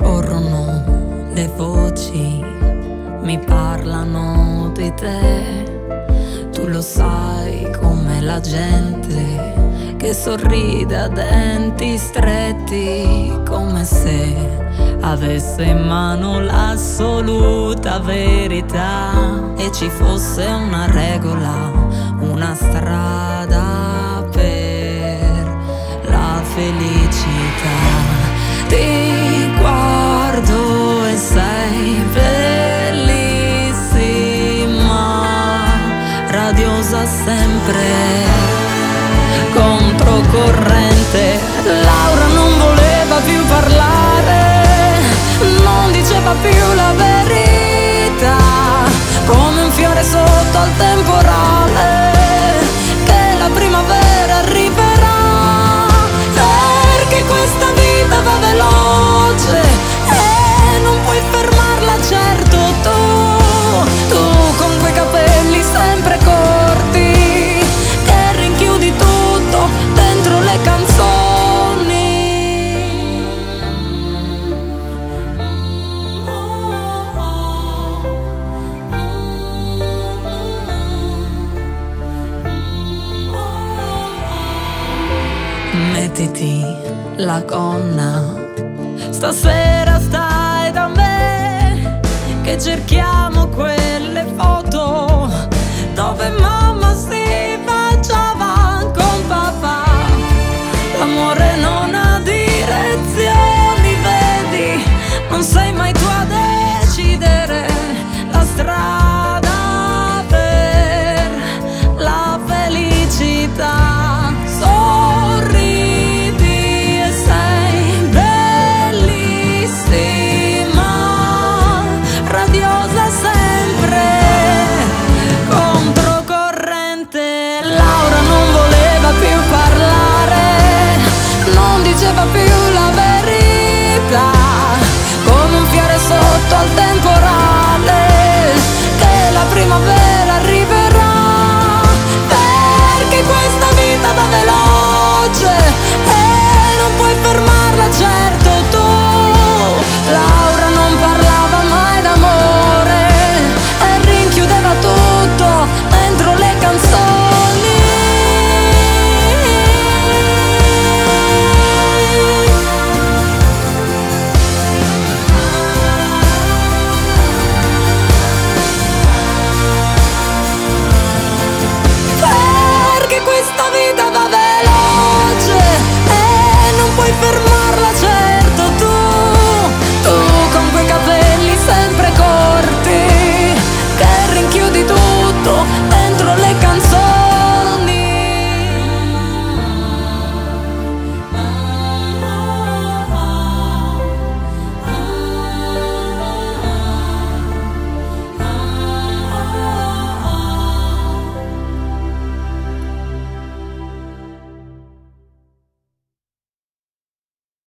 parlano le voci, mi parlano di te. Tu lo sai come la gente che sorride a denti stretti, come se avesse in mano l'assoluta verità e ci fosse una regola, una strada per la felicità. Ti sempre, controcorrente. Laura non voleva più parlare, non diceva più la verità, come un fiore sotto al temporale, mettiti la gonna. Stasera stai da me che cerchiamo quella